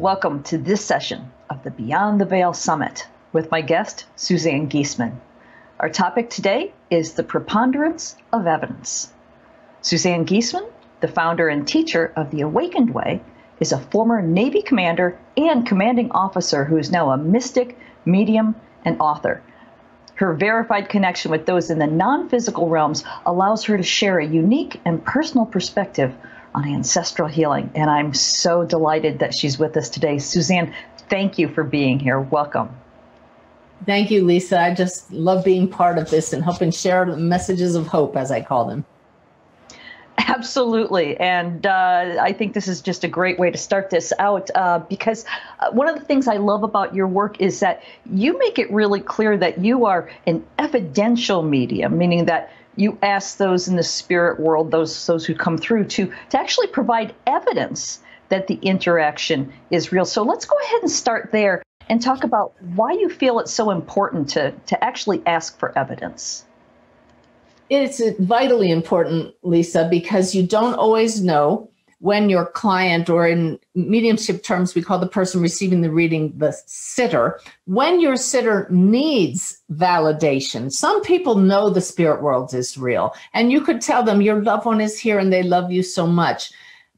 Welcome to this session of the Beyond the Veil Summit with my guest, Suzanne Giesemann. Our topic today is the preponderance of evidence. Suzanne Giesemann, the founder and teacher of the Awakened Way, is a former Navy commander and commanding officer who is now a mystic, medium, and author. Her verified connection with those in the non physical realms allows her to share a unique and personal perspective on ancestral healing. And I'm so delighted that she's with us today. Suzanne, thank you for being here. Welcome. Thank you, Lisa. I just love being part of this and helping share the messages of hope, as I call them. Absolutely. And uh, I think this is just a great way to start this out uh, because uh, one of the things I love about your work is that you make it really clear that you are an evidential medium, meaning that you ask those in the spirit world, those those who come through, to to actually provide evidence that the interaction is real. So let's go ahead and start there and talk about why you feel it's so important to to actually ask for evidence. It's vitally important, Lisa, because you don't always know when your client, or in mediumship terms, we call the person receiving the reading the sitter, when your sitter needs validation. Some people know the spirit world is real, and you could tell them your loved one is here and they love you so much.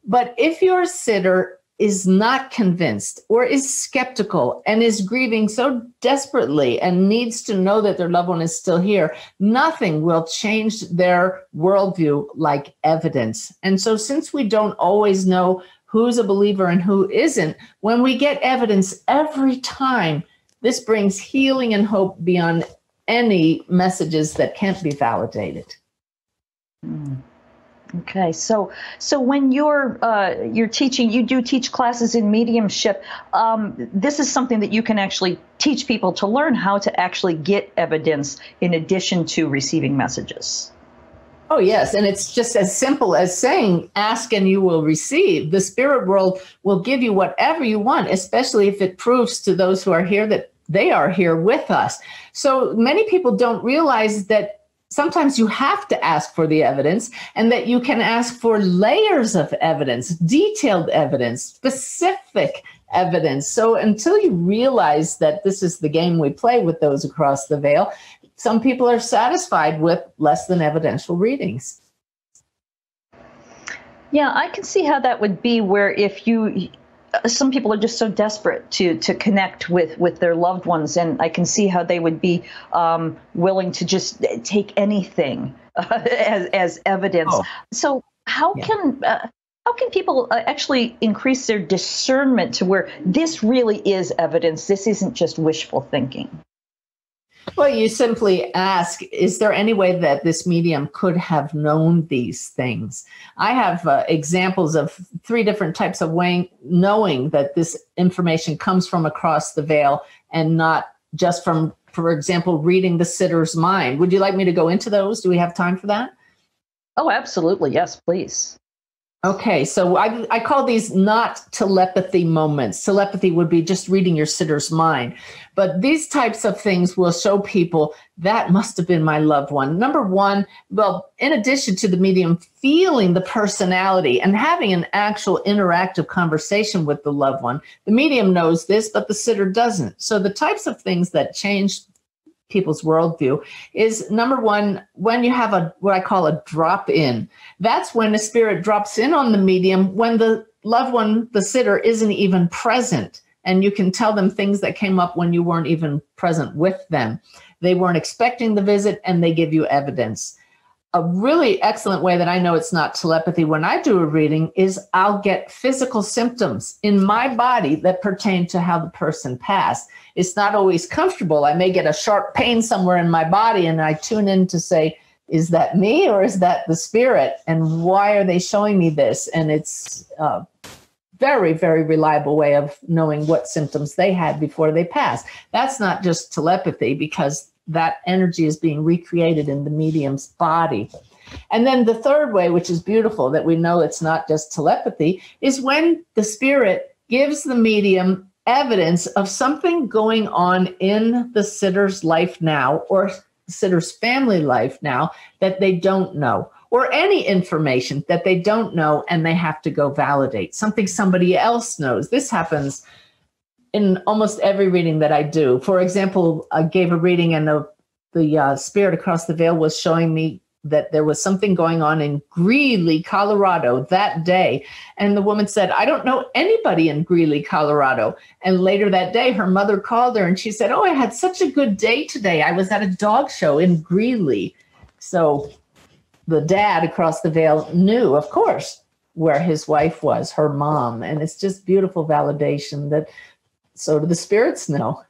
But if your sitter is not convinced or is skeptical and is grieving so desperately and needs to know that their loved one is still here, nothing will change their worldview like evidence. And so, since we don't always know who's a believer and who isn't, when we get evidence every time, this brings healing and hope beyond any messages that can't be validated. Mm. Okay, so so when you're uh, you're teaching, you do teach classes in mediumship. Um, this is something that you can actually teach people to learn how to actually get evidence in addition to receiving messages. Oh yes, and it's just as simple as saying, "Ask and you will receive." The spirit world will give you whatever you want, especially if it proves to those who are here that they are here with us. So many people don't realize that sometimes you have to ask for the evidence and that you can ask for layers of evidence, detailed evidence, specific evidence. So until you realize that this is the game we play with those across the veil, some people are satisfied with less than evidential readings. Yeah, I can see how that would be where if you some people are just so desperate to to connect with with their loved ones, and I can see how they would be um, willing to just take anything uh, as as evidence. Oh. So how yeah. can uh, how can people uh, actually increase their discernment to where this really is evidence? This isn't just wishful thinking. Well, you simply ask, is there any way that this medium could have known these things? I have uh, examples of three different types of way knowing that this information comes from across the veil and not just from, for example, reading the sitter's mind. Would you like me to go into those? Do we have time for that? Oh, absolutely. Yes, please. Okay, so I, I call these not telepathy moments. Telepathy would be just reading your sitter's mind. But these types of things will show people that must have been my loved one. Number one, well, in addition to the medium feeling the personality and having an actual interactive conversation with the loved one, the medium knows this, but the sitter doesn't. So the types of things that change people's worldview is number one when you have a what i call a drop in that's when the spirit drops in on the medium when the loved one the sitter isn't even present and you can tell them things that came up when you weren't even present with them. They weren't expecting the visit and they give you evidence a really excellent way that I know it's not telepathy when I do a reading is I'll get physical symptoms in my body that pertain to how the person passed. It's not always comfortable. I may get a sharp pain somewhere in my body and I tune in to say, is that me or is that the spirit? And why are they showing me this? And it's a very, very reliable way of knowing what symptoms they had before they passed. That's not just telepathy because that energy is being recreated in the medium's body. And then the third way, which is beautiful, that we know it's not just telepathy, is when the spirit gives the medium evidence of something going on in the sitter's life now or sitter's family life now that they don't know. or any information that they don't know and they have to go validate something somebody else knows. This happens in almost every reading that I do. For example, I gave a reading and the the uh, spirit across the veil was showing me that there was something going on in Greeley, Colorado that day. And the woman said, I don't know anybody in Greeley, Colorado. And later that day, her mother called her and she said, Oh, I had such a good day today. I was at a dog show in Greeley. So the dad across the veil knew, of course, where his wife was, her mom. And it's just beautiful validation that so do the spirits know.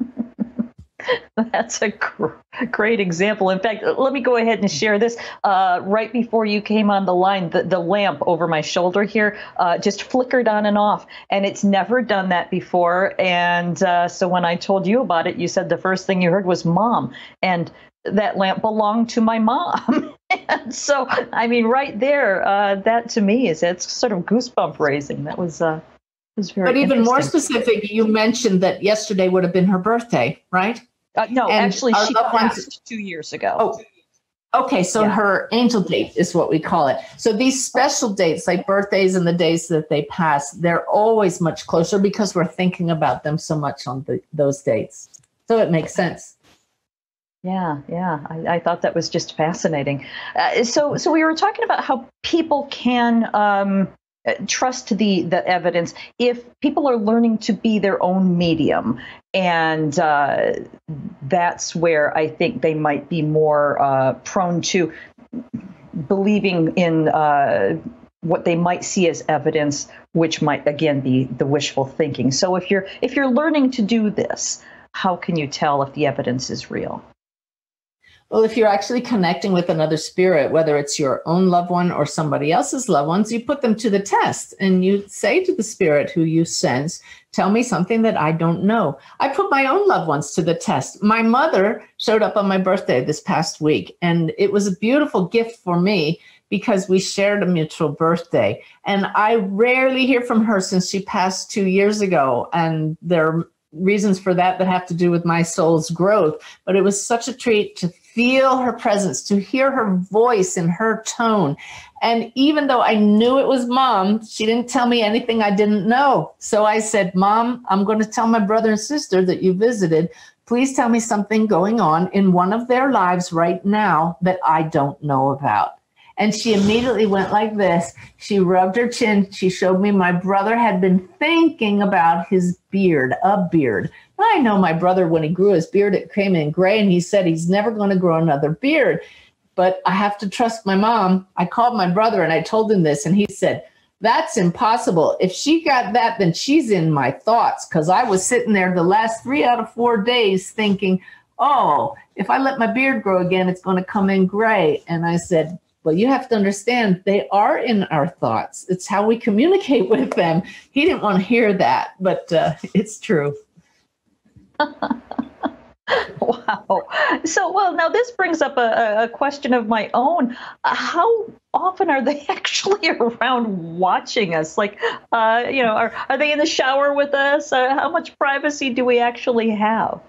That's a gr- great example. In fact, let me go ahead and share this. Uh, right before you came on the line, the, the lamp over my shoulder here uh, just flickered on and off, and it's never done that before. And uh, so when I told you about it, you said the first thing you heard was "mom," and that lamp belonged to my mom. and so, I mean, right there, uh, that to me is it's sort of goosebump raising. That was. Was very but even more specific, you mentioned that yesterday would have been her birthday, right? Uh, no, and actually, she passed ones, two years ago. Oh, okay. So yeah. her angel date is what we call it. So these special dates, like birthdays and the days that they pass, they're always much closer because we're thinking about them so much on the, those dates. So it makes sense. Yeah, yeah, I, I, thought that was just fascinating. Uh, so, so we were talking about how people can um, trust the the evidence. If people are learning to be their own medium and uh, that's where i think they might be more uh, prone to believing in uh, what they might see as evidence which might again be the wishful thinking. So if you're if you're learning to do this how can you tell if the evidence is real well, if you're actually connecting with another spirit, whether it's your own loved one or somebody else's loved ones, you put them to the test and you say to the spirit who you sense, Tell me something that I don't know. I put my own loved ones to the test. My mother showed up on my birthday this past week, and it was a beautiful gift for me because we shared a mutual birthday. And I rarely hear from her since she passed two years ago. And there are reasons for that that have to do with my soul's growth. But it was such a treat to feel her presence, to hear her voice and her tone. And even though I knew it was mom, she didn't tell me anything I didn't know. So I said, Mom, I'm going to tell my brother and sister that you visited. Please tell me something going on in one of their lives right now that I don't know about. And she immediately went like this. She rubbed her chin. She showed me my brother had been thinking about his beard, a beard. I know my brother, when he grew his beard, it came in gray, and he said he's never going to grow another beard. But I have to trust my mom. I called my brother and I told him this, and he said, That's impossible. If she got that, then she's in my thoughts. Because I was sitting there the last three out of four days thinking, Oh, if I let my beard grow again, it's going to come in gray. And I said, well, you have to understand they are in our thoughts. It's how we communicate with them. He didn't want to hear that, but uh, it's true. wow. So, well, now this brings up a, a question of my own. How often are they actually around watching us? Like, uh, you know, are, are they in the shower with us? Uh, how much privacy do we actually have?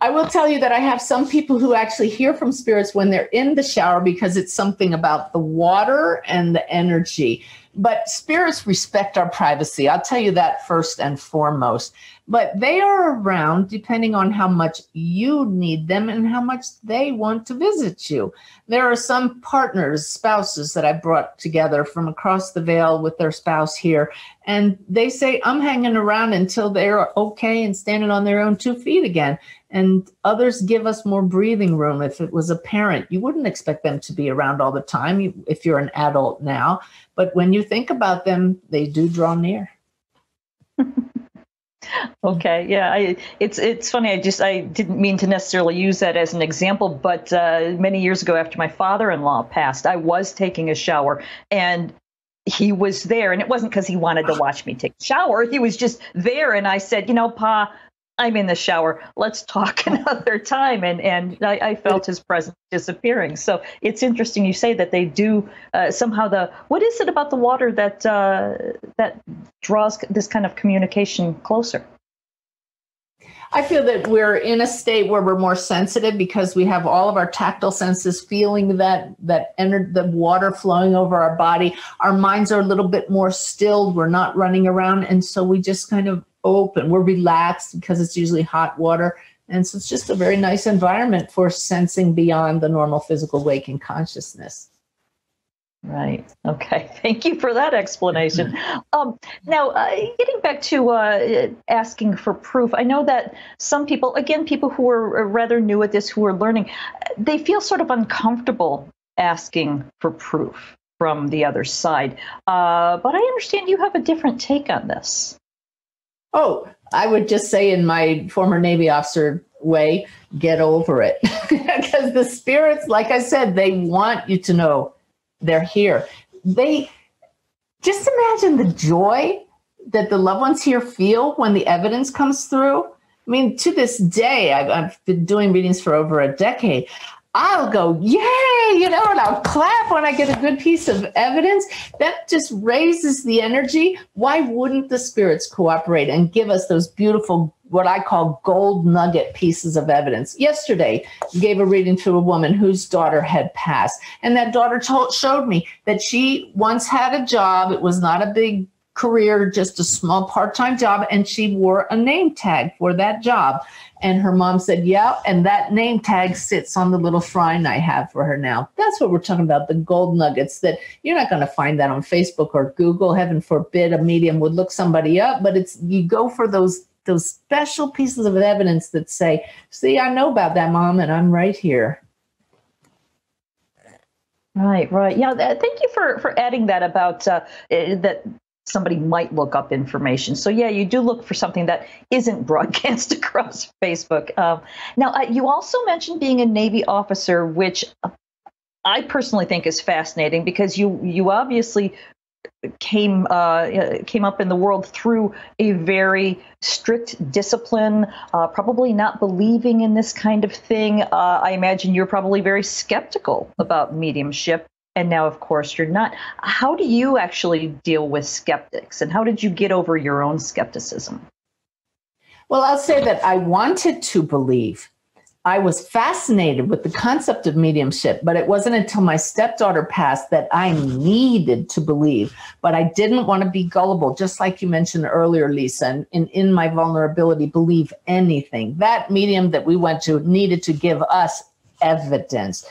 I will tell you that I have some people who actually hear from spirits when they're in the shower because it's something about the water and the energy. But spirits respect our privacy. I'll tell you that first and foremost. But they are around depending on how much you need them and how much they want to visit you. There are some partners, spouses that I brought together from across the veil with their spouse here. And they say, I'm hanging around until they're okay and standing on their own two feet again and others give us more breathing room if it was a parent you wouldn't expect them to be around all the time if you're an adult now but when you think about them they do draw near. Okay yeah I, it's it's funny i just i didn't mean to necessarily use that as an example but uh, many years ago after my father-in-law passed i was taking a shower and he was there and it wasn't because he wanted to watch me take a shower he was just there and i said you know pa I'm in the shower. Let's talk another time. And and I, I, felt his presence disappearing. So it's interesting you say that they do uh, somehow the what is it about the water that uh, that draws this kind of communication closer? I feel that we're in a state where we're more sensitive because we have all of our tactile senses feeling that that enter the water flowing over our body. Our minds are a little bit more stilled. We're not running around, and so we just kind of open. We're relaxed because it's usually hot water, and so it's just a very nice environment for sensing beyond the normal physical waking consciousness. Right. Okay. Thank you for that explanation. Um, now, uh, getting back to uh, asking for proof, I know that some people, again, people who are rather new at this, who are learning, they feel sort of uncomfortable asking for proof from the other side. Uh, but I understand you have a different take on this. Oh, I would just say, in my former Navy officer way, get over it. because the spirits, like I said, they want you to know they're here. They just imagine the joy that the loved ones here feel when the evidence comes through. I mean, to this day, I've, I've been doing readings for over a decade. I'll go, yay, you know, and I'll clap when I get a good piece of evidence. That just raises the energy. Why wouldn't the spirits cooperate and give us those beautiful, what I call gold nugget pieces of evidence? Yesterday, gave a reading to a woman whose daughter had passed. And that daughter told, showed me that she once had a job. It was not a big career, just a small part time job, and she wore a name tag for that job. And her mom said, Yeah, and that name tag sits on the little shrine I have for her now. That's what we're talking about the gold nuggets that you're not going to find that on Facebook or Google. Heaven forbid a medium would look somebody up, but it's you go for those those special pieces of evidence that say, See, I know about that, mom, and I'm right here. Right, right. Yeah, thank you for for adding that about uh, eh, that somebody might look up information. So yeah, you do look for something that isn't broadcast across Facebook. Um, now, uh, you also mentioned being a Navy officer, which I personally think is fascinating because you you obviously came uh, came up in the world through a very strict discipline, uh, probably not believing in this kind of thing. Uh, I imagine you're probably very skeptical about mediumship and now of course you're not. How do you actually deal with skeptics and how did you get over your own skepticism? Well i'll say that i wanted to believe. I was fascinated with the concept of mediumship but it wasn't until my stepdaughter passed that i needed to believe. But i didn't want to be gullible. Just like you mentioned earlier lisa and in, in my vulnerability believe anything. That medium that we went to needed to give us evidence.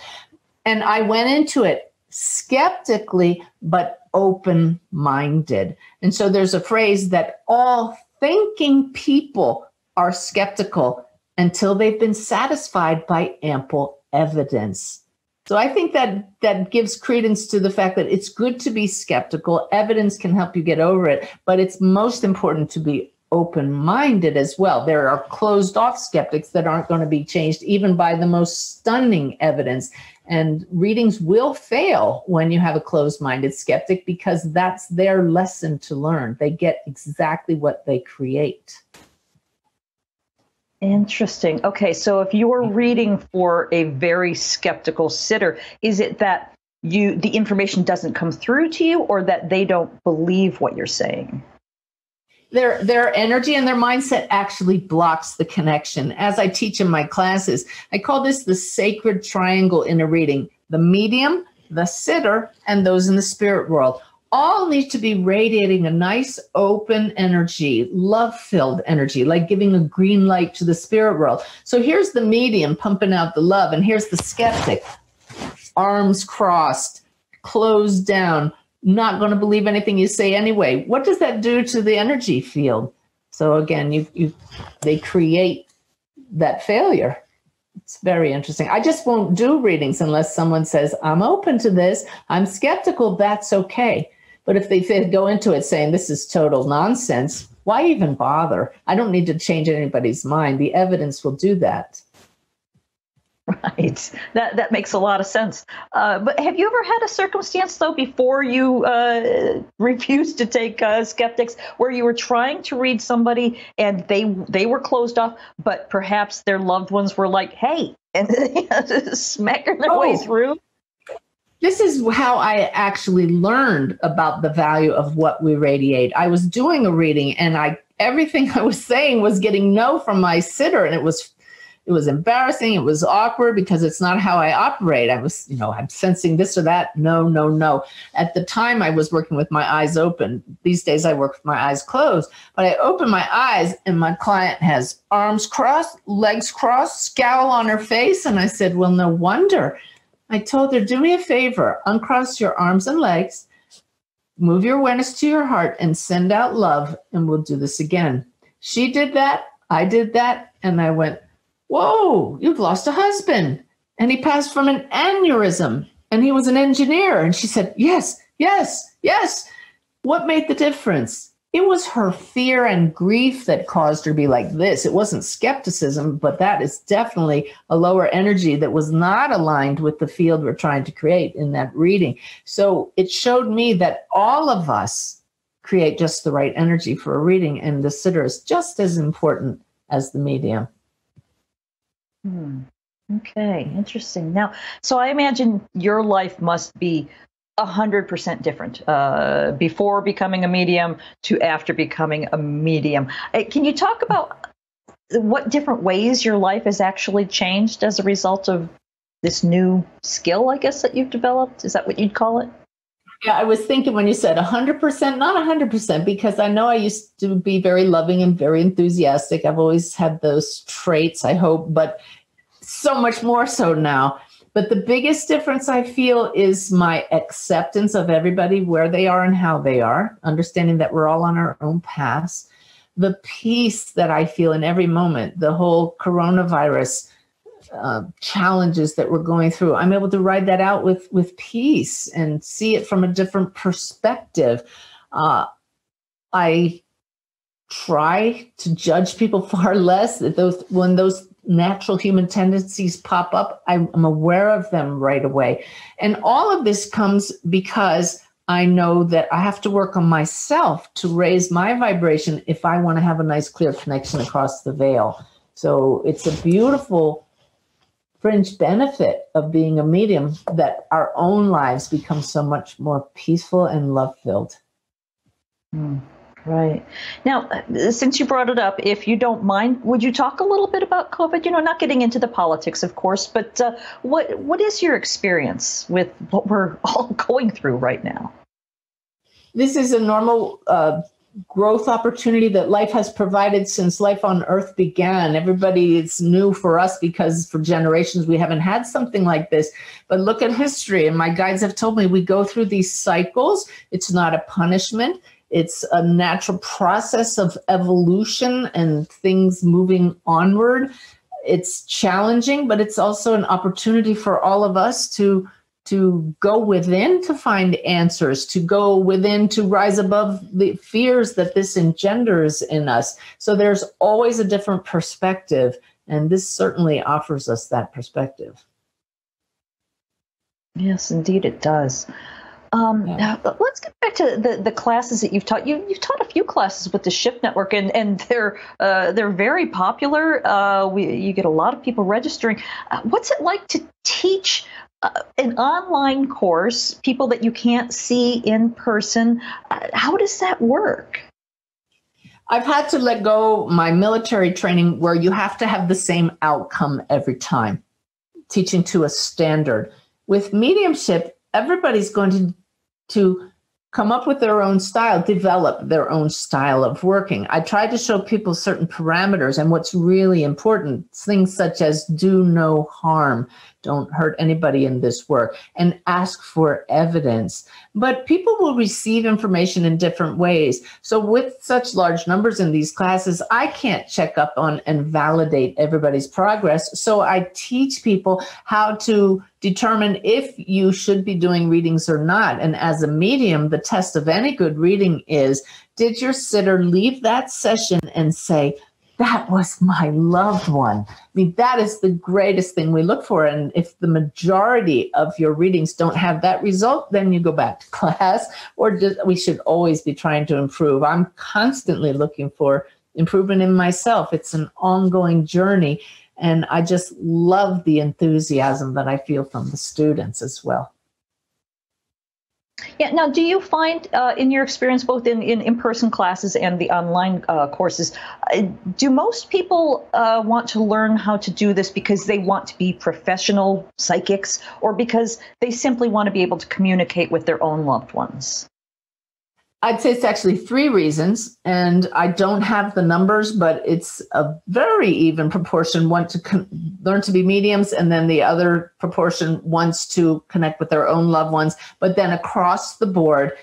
And i went into it skeptically, but open minded. And so there's a phrase that all thinking people are skeptical until they've been satisfied by ample evidence. So I think that that gives credence to the fact that it's good to be skeptical. Evidence can help you get over it, but it's most important to be open minded as well. There are closed off skeptics that aren't going to be changed even by the most stunning evidence. And readings will fail when you have a closed minded skeptic because that's their lesson to learn. They get exactly what they create. Interesting. Okay, so if you're mm-hmm. reading for a very skeptical sitter, is it that you the information doesn't come through to you or that they don't believe what you're saying? Their their energy and their mindset actually blocks the connection. As i teach in my classes i call this the sacred triangle in a reading. The medium the sitter and those in the spirit world. All need to be radiating a nice open energy love filled energy like giving a green light to the spirit world. So here's the medium pumping out the love and here's the skeptic. Arms crossed closed down not going to believe anything you say anyway. What does that do to the energy field? So again, you you they create that failure. It's very interesting. I just won't do readings unless someone says, I'm open to this. I'm skeptical. That's okay. But if they go into it saying this is total nonsense, why even bother? I don't need to change anybody's mind. The evidence will do that. Right. That that makes a lot of sense. Uh, but have you ever had a circumstance though before you uh, refused to take uh, skeptics where you were trying to read somebody and they they were closed off, but perhaps their loved ones were like, "Hey," and smacking their oh. way through? This is how I actually learned about the value of what we radiate. I was doing a reading and I everything I was saying was getting no from my sitter. And it was it was embarrassing. It was awkward because it's not how I operate. I was, you know, I'm sensing this or that. No, no, no. At the time, I was working with my eyes open. These days, I work with my eyes closed. But I open my eyes, and my client has arms crossed, legs crossed, scowl on her face. And I said, Well, no wonder. I told her, Do me a favor, uncross your arms and legs, move your awareness to your heart, and send out love, and we'll do this again. She did that. I did that. And I went, Whoa, you've lost a husband. And he passed from an aneurysm and he was an engineer. And she said, Yes, yes, yes. What made the difference? It was her fear and grief that caused her to be like this. It wasn't skepticism, but that is definitely a lower energy that was not aligned with the field we're trying to create in that reading. So it showed me that all of us create just the right energy for a reading, and the sitter is just as important as the medium. Hmm. Okay, interesting. Now, so I imagine your life must be a hundred percent different uh, before becoming a medium to after becoming a medium. Uh, can you talk about what different ways your life has actually changed as a result of this new skill? I guess that you've developed. Is that what you'd call it? Yeah, I was thinking when you said 100%, not 100%, because I know I used to be very loving and very enthusiastic. I've always had those traits, I hope, but so much more so now. But the biggest difference I feel is my acceptance of everybody where they are and how they are, understanding that we're all on our own paths. The peace that I feel in every moment, the whole coronavirus uh, challenges that we're going through i'm able to ride that out with with peace and see it from a different perspective. Uh, i try to judge people far less. That those when those natural human tendencies pop up i'm aware of them right away. And all of this comes because i know that i have to work on myself to raise my vibration if i want to have a nice clear connection across the veil. So it's a beautiful fringe benefit of being a medium that our own lives become so much more peaceful and love filled. Mm, right. Now, since you brought it up, if you don't mind, would you talk a little bit about COVID? You know, not getting into the politics, of course, but uh, what what is your experience with what we're all going through right now? This is a normal uh, growth opportunity that life has provided since life on earth began. Everybody, it's new for us because for generations we haven't had something like this. But look at history, and my guides have told me we go through these cycles. It's not a punishment. It's a natural process of evolution and things moving onward. It's challenging, but it's also an opportunity for all of us to to go within to find answers, to go within to rise above the fears that this engenders in us. So there's always a different perspective, and this certainly offers us that perspective. Yes, indeed, it does. Um, yeah. let's get back to the, the classes that you've taught. You, you've taught a few classes with the Shift Network, and and they're uh, they're very popular. Uh, we you get a lot of people registering. Uh, what's it like to teach uh, an online course, people that you can't see in person. Uh, how does that work? I've had to let go my military training where you have to have the same outcome every time, teaching to a standard. With mediumship, everybody's going to, to come up with their own style, develop their own style of working. I try to show people certain parameters and what's really important, things such as do no harm, don't hurt anybody in this work, and ask for evidence. But people will receive information in different ways. So, with such large numbers in these classes, I can't check up on and validate everybody's progress. So, I teach people how to determine if you should be doing readings or not. And as a medium, the test of any good reading is did your sitter leave that session and say, that was my loved one. I mean, that is the greatest thing we look for. And if the majority of your readings don't have that result, then you go back to class, or just, we should always be trying to improve. I'm constantly looking for improvement in myself. It's an ongoing journey. And I just love the enthusiasm that I feel from the students as well. Yeah. Now, do you find, uh, in your experience, both in, in in-person classes and the online uh, courses, uh, do most people uh, want to learn how to do this because they want to be professional psychics, or because they simply want to be able to communicate with their own loved ones? I'd say it's actually three reasons, and I don't have the numbers, but it's a very even proportion want to con- learn to be mediums, and then the other proportion wants to connect with their own loved ones. But then across the board,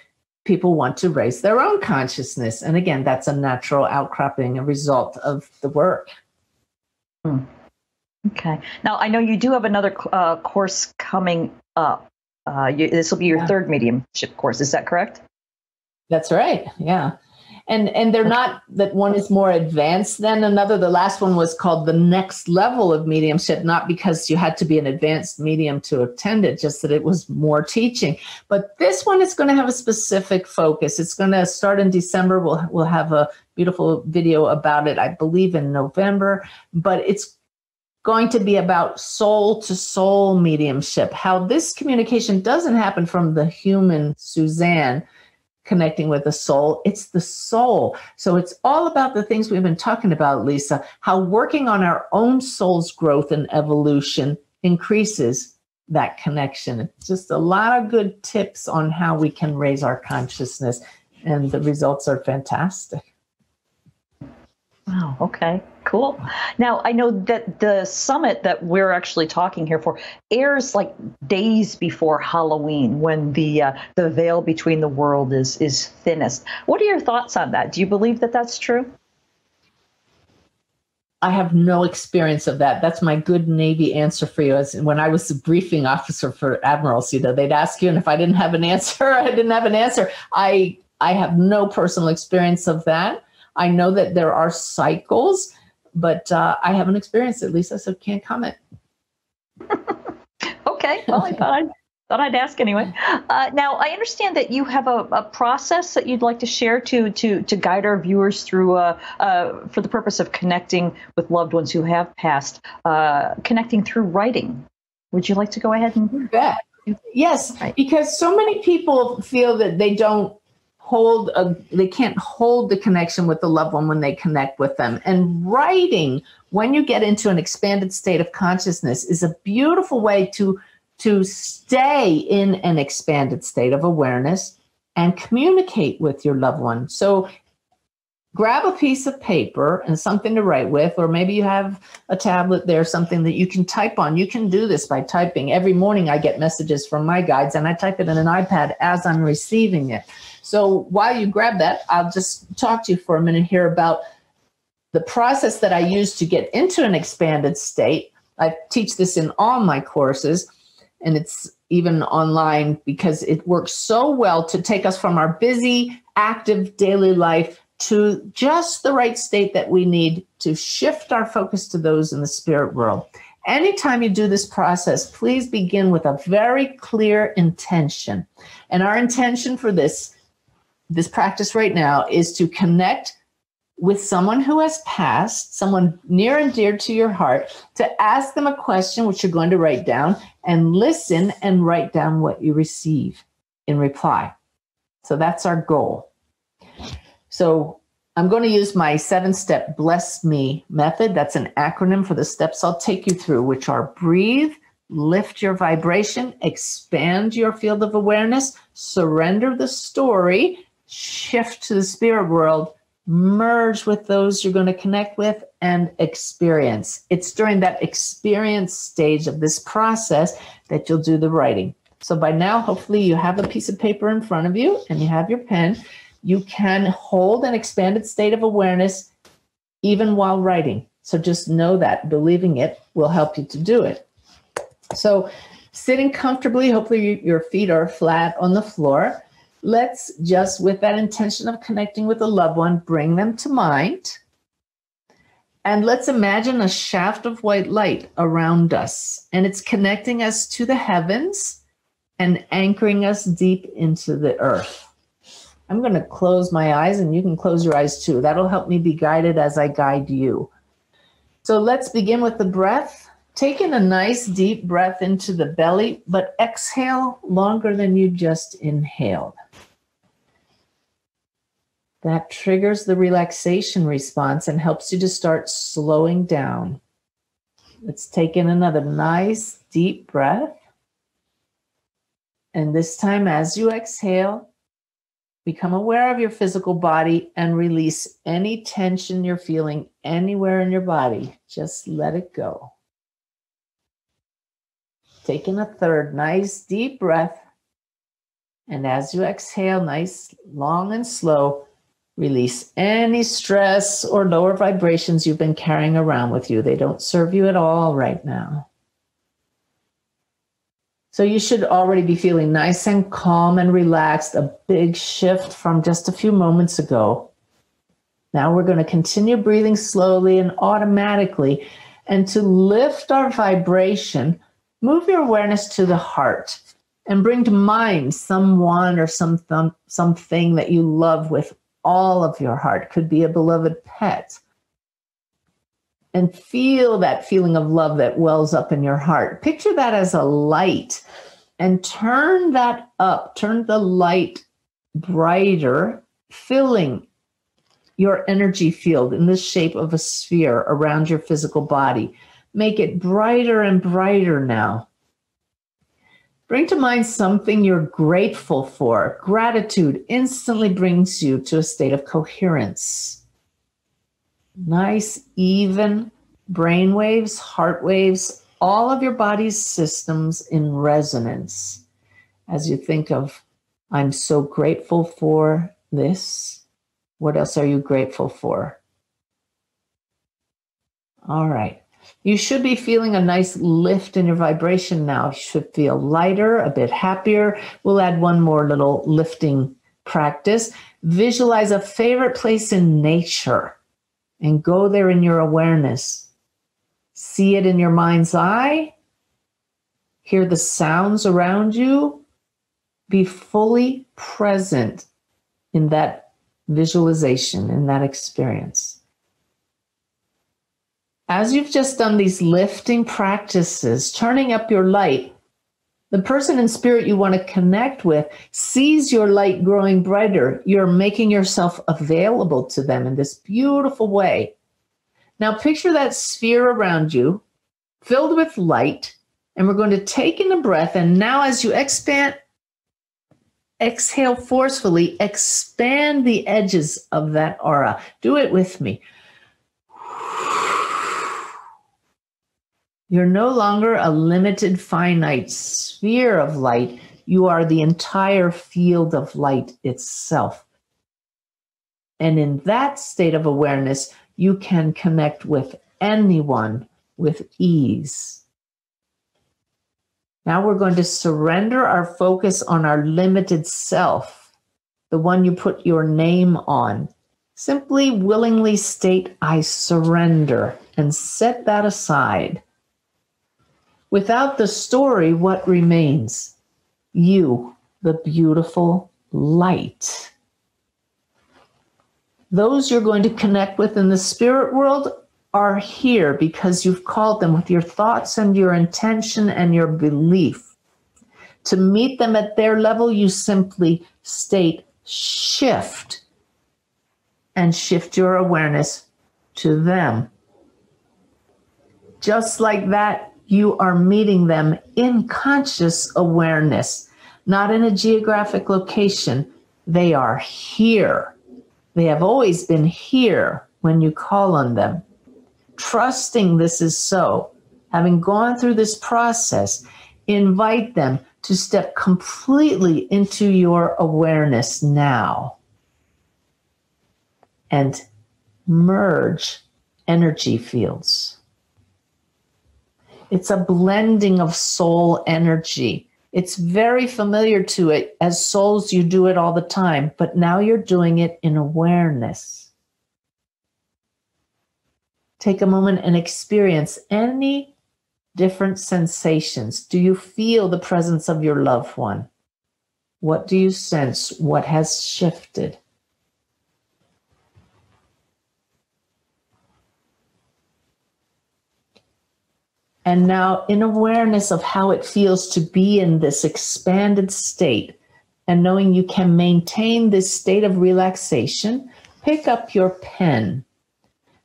people want to raise their own consciousness. And again, that's a natural outcropping, a result of the work. Hmm. Okay. Now, I know you do have another uh, course coming up. Uh, this will be your yeah. third mediumship course. Is that correct? That's right. Yeah. And and they're not that one is more advanced than another. The last one was called the next level of mediumship, not because you had to be an advanced medium to attend it, just that it was more teaching. But this one is going to have a specific focus. It's going to start in December. We'll we'll have a beautiful video about it, I believe, in November. But it's going to be about soul to soul mediumship, how this communication doesn't happen from the human Suzanne connecting with the soul. It's the soul. So it's all about the things we've been talking about, Lisa, how working on our own soul's growth and evolution increases that connection. Just a lot of good tips on how we can raise our consciousness, and the results are fantastic. Wow. Okay. Cool. Now I know that the summit that we're actually talking here for airs like days before Halloween, when the uh, the veil between the world is is thinnest. What are your thoughts on that? Do you believe that that's true? I have no experience of that. That's my good Navy answer for you. As when I was the briefing officer for Admirals, you know, they'd ask you, and if I didn't have an answer, I didn't have an answer. I I have no personal experience of that. I know that there are cycles, but uh, I haven't experienced it, Lisa, so can't comment. okay. Well, I thought I'd, thought I'd ask anyway. Uh, now, I understand that you have a, a, process that you'd like to share to to to guide our viewers through uh, uh, for the purpose of connecting with loved ones who have passed, uh, connecting through writing. Would you like to go ahead and? Yes, right. because so many people feel that they don't hold a they can't hold the connection with the loved one when they connect with them. And writing when you get into an expanded state of consciousness is a beautiful way to to stay in an expanded state of awareness and communicate with your loved one. So grab a piece of paper and something to write with or maybe you have a tablet there something that you can type on. You can do this by typing. Every morning i get messages from my guides and i type it in an ipad as i'm receiving it so while you grab that, I'll just talk to you for a minute here about the process that I use to get into an expanded state. I teach this in all my courses, and it's even online because it works so well to take us from our busy, active daily life to just the right state that we need to shift our focus to those in the spirit world. Anytime you do this process, please begin with a very clear intention. And our intention for this this practice right now is to connect with someone who has passed, someone near and dear to your heart, to ask them a question, which you're going to write down, and listen and write down what you receive in reply. So that's our goal. So I'm going to use my seven step bless me method. That's an acronym for the steps I'll take you through, which are breathe, lift your vibration, expand your field of awareness, surrender the story, shift to the spirit world, merge with those you're going to connect with and experience. It's during that experience stage of this process that you'll do the writing. So by now, hopefully, you have a piece of paper in front of you and you have your pen. You can hold an expanded state of awareness even while writing. So just know that believing it will help you to do it. So sitting comfortably, hopefully your feet are flat on the floor let's just, with that intention of connecting with a loved one, bring them to mind. And let's imagine a shaft of white light around us, and it's connecting us to the heavens and anchoring us deep into the earth. I'm going to close my eyes, and you can close your eyes too. That'll help me be guided as I guide you. So let's begin with the breath. Take in a nice deep breath into the belly, but exhale longer than you just inhaled. That triggers the relaxation response and helps you to start slowing down. Let's take in another nice deep breath. And this time, as you exhale, become aware of your physical body and release any tension you're feeling anywhere in your body. Just let it go. Taking a third nice deep breath. And as you exhale, nice, long, and slow, release any stress or lower vibrations you've been carrying around with you. They don't serve you at all right now. So you should already be feeling nice and calm and relaxed, a big shift from just a few moments ago. Now we're going to continue breathing slowly and automatically. And to lift our vibration, Move your awareness to the heart and bring to mind someone or some th- something that you love with all of your heart. Could be a beloved pet. And feel that feeling of love that wells up in your heart. Picture that as a light and turn that up, turn the light brighter, filling your energy field in the shape of a sphere around your physical body. Make it brighter and brighter now. Bring to mind something you're grateful for. Gratitude instantly brings you to a state of coherence. Nice, even brain waves, heart waves, all of your body's systems in resonance as you think of, I'm so grateful for this. What else are you grateful for? All right. You should be feeling a nice lift in your vibration now. You should feel lighter, a bit happier. We'll add one more little lifting practice. Visualize a favorite place in nature and go there in your awareness. See it in your mind's eye. Hear the sounds around you. Be fully present in that visualization, in that experience as you've just done these lifting practices, turning up your light, the person in spirit you want to connect with sees your light growing brighter. You're making yourself available to them in this beautiful way. Now, picture that sphere around you filled with light, and we're going to take in a breath. And now, as you expand, exhale forcefully, expand the edges of that aura. Do it with me. You're no longer a limited, finite sphere of light. You are the entire field of light itself. And in that state of awareness, you can connect with anyone with ease. Now we're going to surrender our focus on our limited self, the one you put your name on. Simply willingly state, I surrender, and set that aside. Without the story, what remains? You, the beautiful light. Those you're going to connect with in the spirit world are here because you've called them with your thoughts and your intention and your belief. To meet them at their level, you simply state shift and shift your awareness to them. Just like that, you are meeting them in conscious awareness, not in a geographic location. They are here. They have always been here when you call on them. Trusting this is so, having gone through this process, invite them to step completely into your awareness now and merge energy fields. It's a blending of soul energy. It's very familiar to it. As souls, you do it all the time, but now you're doing it in awareness. Take a moment and experience any different sensations. Do you feel the presence of your loved one? What do you sense? What has shifted? And now, in awareness of how it feels to be in this expanded state, and knowing you can maintain this state of relaxation, pick up your pen.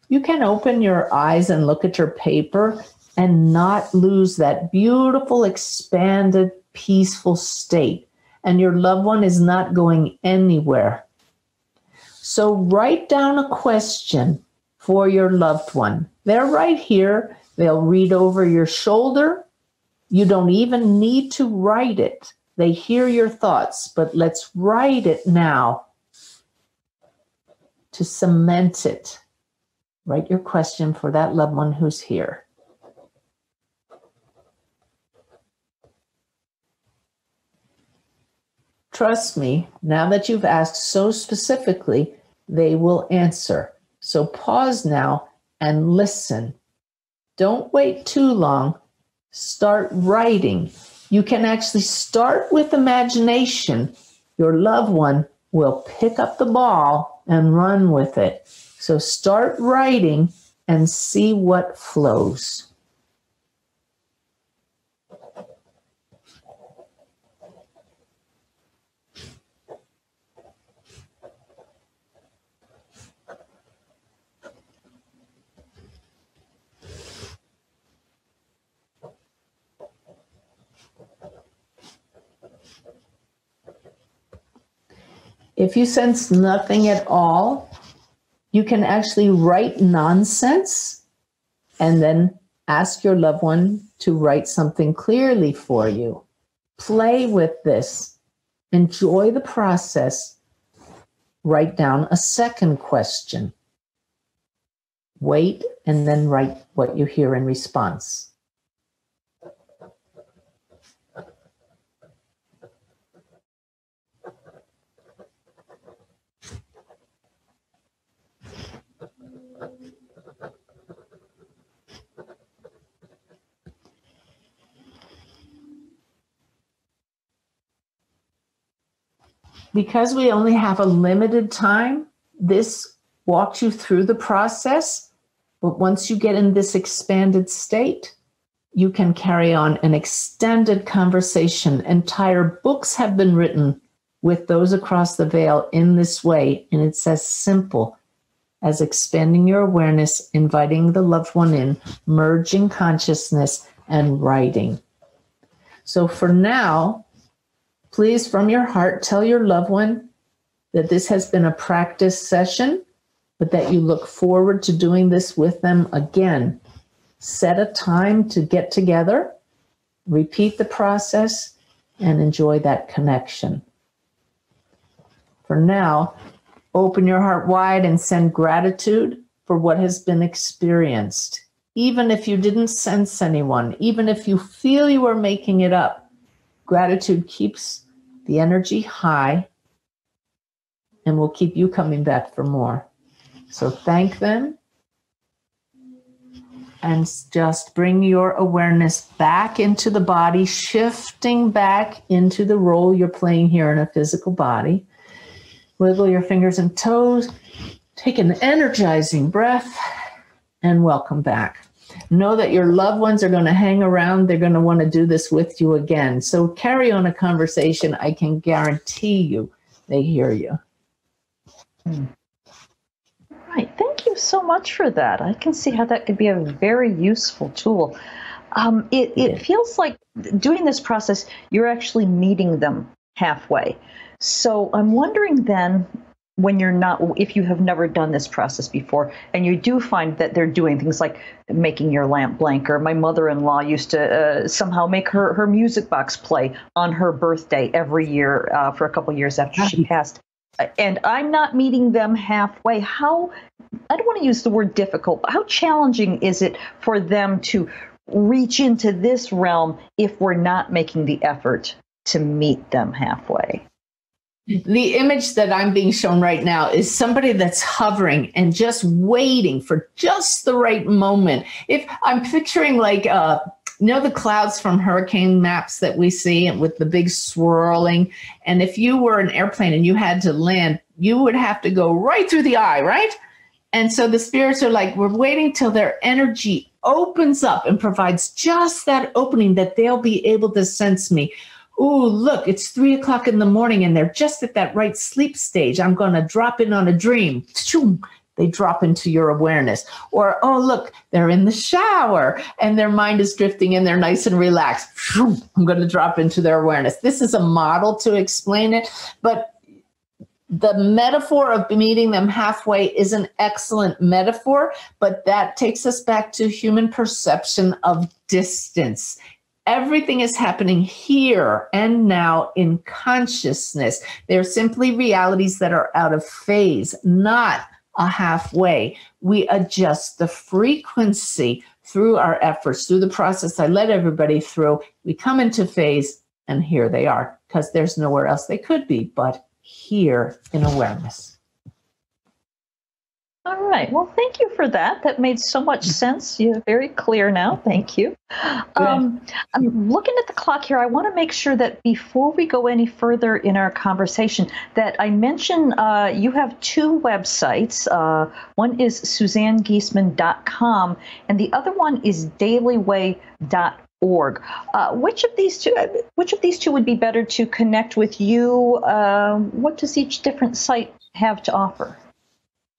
You can open your eyes and look at your paper and not lose that beautiful, expanded, peaceful state. And your loved one is not going anywhere. So write down a question for your loved one. They're right here. They'll read over your shoulder. You don't even need to write it. They hear your thoughts, but let's write it now to cement it. Write your question for that loved one who's here. Trust me, now that you've asked so specifically, they will answer. So pause now and listen. Don't wait too long. Start writing. You can actually start with imagination. Your loved one will pick up the ball and run with it. So start writing and see what flows. If you sense nothing at all, you can actually write nonsense and then ask your loved one to write something clearly for you. Play with this. Enjoy the process. Write down a second question. Wait and then write what you hear in response. Because we only have a limited time, this walks you through the process. But once you get in this expanded state, you can carry on an extended conversation. Entire books have been written with those across the veil in this way. And it's as simple as expanding your awareness, inviting the loved one in, merging consciousness, and writing. So for now, Please, from your heart, tell your loved one that this has been a practice session, but that you look forward to doing this with them again. Set a time to get together, repeat the process, and enjoy that connection. For now, open your heart wide and send gratitude for what has been experienced. Even if you didn't sense anyone, even if you feel you are making it up, gratitude keeps the energy high and will keep you coming back for more. So thank them and just bring your awareness back into the body, shifting back into the role you're playing here in a physical body. Wiggle your fingers and toes, take an energizing breath, and welcome back know that your loved ones are going to hang around. They're going to want to do this with you again. So carry on a conversation. I can guarantee you they hear you. Hmm. Right. Thank you so much for that. I can see how that could be a very useful tool. Um, it, it feels like doing this process, you're actually meeting them halfway. So I'm wondering then, when you're not if you have never done this process before and you do find that they're doing things like making your lamp blank or my mother-in-law used to uh, somehow make her her music box play on her birthday every year uh, for a couple years after she passed. And i'm not meeting them halfway. How i don't want to use the word difficult but how challenging is it for them to reach into this realm if we're not making the effort to meet them halfway the image that I'm being shown right now is somebody that's hovering and just waiting for just the right moment. If I'm picturing like uh you know the clouds from hurricane maps that we see and with the big swirling and if you were an airplane and you had to land you would have to go right through the eye right And so the spirits are like, we're waiting till their energy opens up and provides just that opening that they'll be able to sense me. Oh, look, it's three o'clock in the morning and they're just at that right sleep stage. I'm going to drop in on a dream. They drop into your awareness. Or, oh, look, they're in the shower and their mind is drifting and they're nice and relaxed. I'm going to drop into their awareness. This is a model to explain it, but the metaphor of meeting them halfway is an excellent metaphor, but that takes us back to human perception of distance. Everything is happening here and now in consciousness. They're simply realities that are out of phase, not a halfway. We adjust the frequency through our efforts, through the process I led everybody through. We come into phase, and here they are, because there's nowhere else they could be but here in awareness. All right. Well, thank you for that. That made so much sense. You're very clear now. Thank you. Um, I'm looking at the clock here. I want to make sure that before we go any further in our conversation, that I mention uh, you have two websites. Uh, one is suzannegiesemann.com, and the other one is dailyway.com. Uh, which of these two? Which of these two would be better to connect with you? Uh, what does each different site have to offer?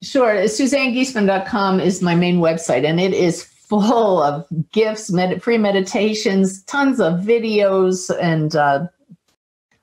Sure. SuzanneGiesemann.com is my main website, and it is full of gifts, med- free meditations, tons of videos and uh,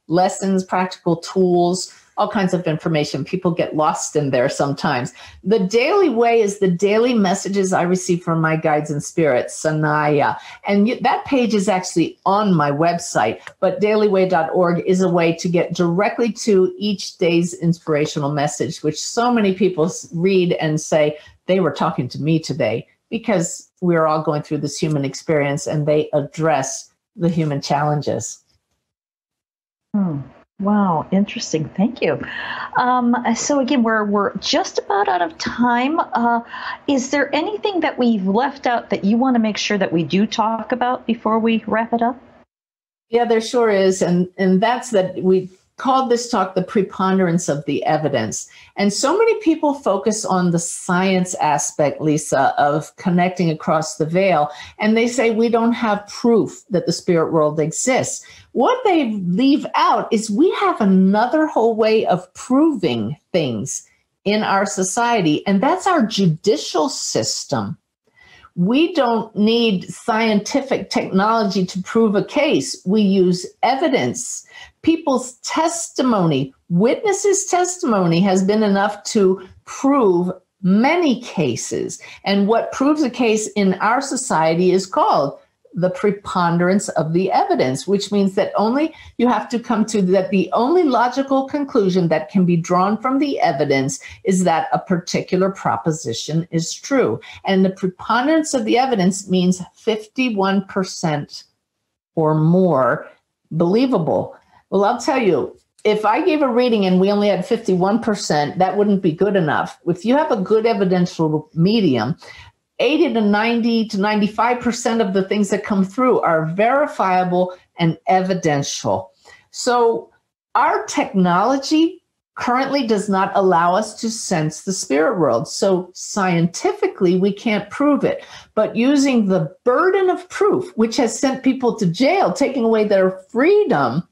lessons, practical tools all kinds of information. People get lost in there sometimes. The daily way is the daily messages I receive from my guides and spirits, Sanaya. And that page is actually on my website, but dailyway.org is a way to get directly to each day's inspirational message, which so many people read and say, they were talking to me today because we're all going through this human experience and they address the human challenges. Hmm. Wow, interesting. Thank you. Um, so again, we're we're just about out of time. Uh, is there anything that we've left out that you want to make sure that we do talk about before we wrap it up? Yeah, there sure is, and and that's that we called this talk the preponderance of the evidence. And so many people focus on the science aspect, Lisa, of connecting across the veil. And they say we don't have proof that the spirit world exists. What they leave out is we have another whole way of proving things in our society, and that's our judicial system. We don't need scientific technology to prove a case. We use evidence people's testimony, witnesses' testimony, has been enough to prove many cases. And what proves a case in our society is called the preponderance of the evidence, which means that only you have to come to that the only logical conclusion that can be drawn from the evidence is that a particular proposition is true. And the preponderance of the evidence means 51% or more believable. Well, I'll tell you, if I gave a reading and we only had 51%, that wouldn't be good enough. If you have a good evidential medium, 80 to 90 to 95% of the things that come through are verifiable and evidential. So our technology currently does not allow us to sense the spirit world. So scientifically, we can't prove it. But using the burden of proof, which has sent people to jail, taking away their freedom,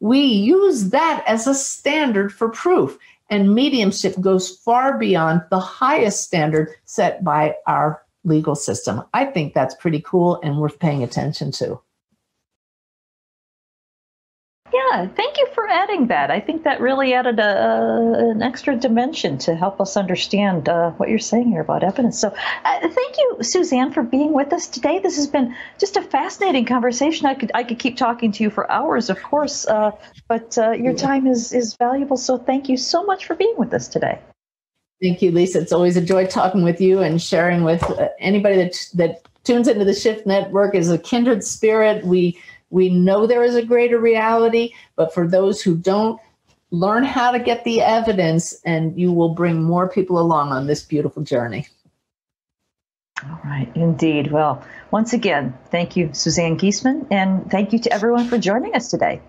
we use that as a standard for proof. And mediumship goes far beyond the highest standard set by our legal system. I think that's pretty cool and worth paying attention to. Yeah, thank you for adding that. I think that really added a, an extra dimension to help us understand uh, what you're saying here about evidence. So, uh, thank you, Suzanne, for being with us today. This has been just a fascinating conversation. I could I could keep talking to you for hours, of course, uh, but uh, your time is is valuable. So, thank you so much for being with us today. Thank you, Lisa. It's always a joy talking with you and sharing with uh, anybody that that tunes into the Shift Network. Is a kindred spirit. We we know there is a greater reality, but for those who don't, learn how to get the evidence, and you will bring more people along on this beautiful journey. All right, indeed. Well, once again, thank you, Suzanne Giesemann, and thank you to everyone for joining us today.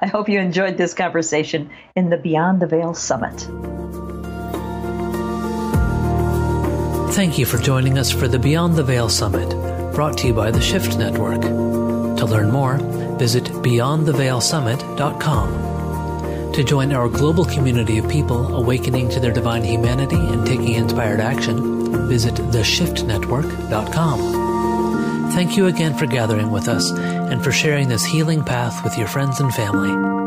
I hope you enjoyed this conversation in the Beyond the Veil Summit. Thank you for joining us for the Beyond the Veil Summit, brought to you by the Shift Network. To learn more, visit beyondtheveilsummit.com. To join our global community of people awakening to their divine humanity and taking inspired action, visit theshiftnetwork.com. Thank you again for gathering with us and for sharing this healing path with your friends and family.